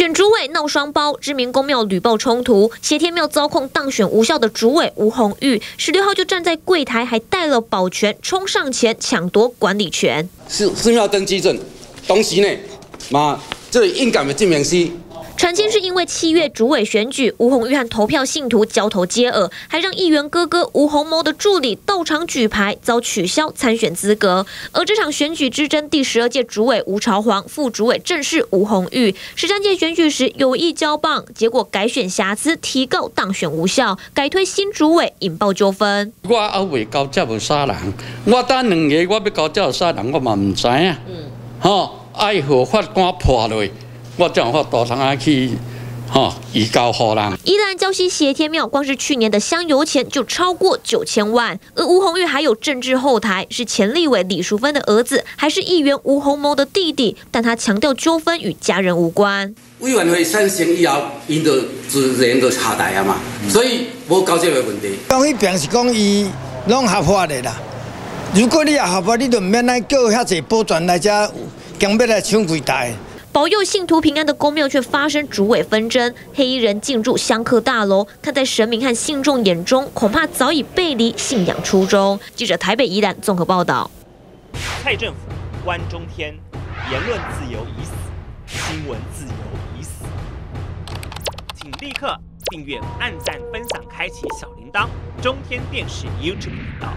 选主委闹双包，知名公庙屡爆冲突，协天庙遭控当选无效的主委吴红玉，十六号就站在柜台，还带了保全冲上前抢夺管理权。寺寺庙登记证，东西呢？妈，这应该的证明是。传亲是因为七月主委选举，吴宏玉和投票信徒交头接耳，还让议员哥哥吴宏谋的助理到场举牌，遭取消参选资格。而这场选举之争，第十二届主委吴朝煌，副主委正是吴宏玉。十三届选举时有意交棒，结果改选瑕疵，提告当选无效，改推新主委，引爆纠纷。我阿未交接无杀人，我等两个我要交接杀人，我嘛唔知啊。嗯，吼，爱何法官破落。我讲话多常爱去，哈，移交好人。宜兰礁溪协天庙，光是去年的香油钱就超过九千万。而吴宏玉还有政治后台，是前立委李淑芬的儿子，还是议员吴宏谋的弟弟。但他强调纠纷与家人无关。委员会三成以后，因就自然就下台啊嘛，所以无交这个问题。讲伊平是讲伊拢合法的啦。如果你也合法，你就唔免来叫遐济保全来遮，强要来抢柜台。保佑信徒平安的公庙却发生主委纷争，黑衣人进入香客大楼，看在神明和信众眼中，恐怕早已背离信仰初衷。记者台北宜兰综合报道。蔡政府关中天，言论自由已死，新闻自由已死，请立刻订阅、按赞、分享、开启小铃铛，中天电视 YouTube 频道。